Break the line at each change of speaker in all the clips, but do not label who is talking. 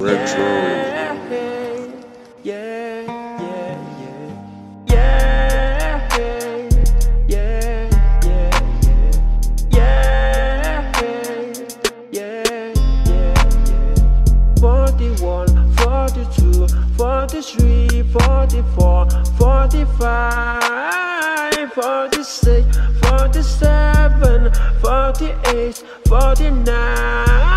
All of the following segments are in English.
Retro. Yeah, yeah, yeah, yeah. Yeah, yeah, yeah, yeah. Yeah, yeah, yeah. 43, 44, 45, 46, 47, 48, 49.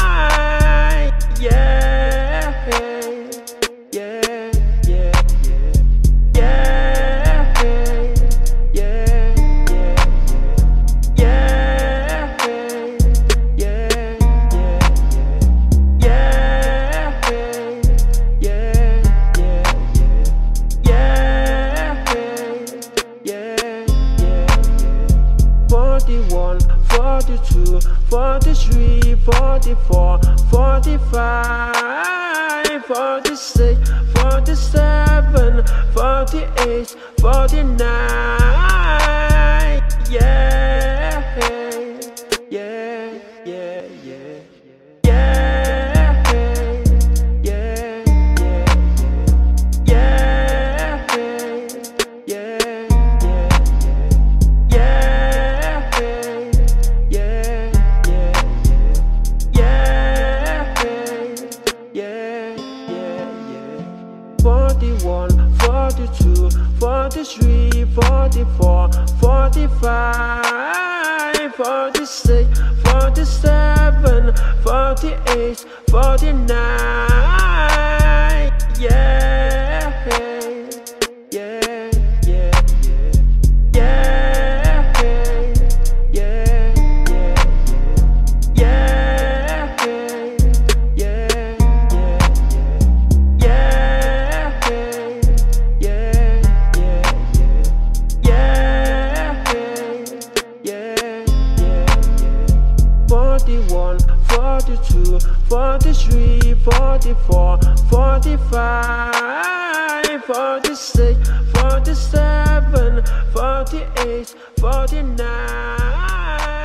42, 43, 44, 45, 46, 47, 48, 49. 41, 42, 43, 44, 45, 46, 47, 48, 49 42, 43, 44, 45, 46, 47, 48, 49.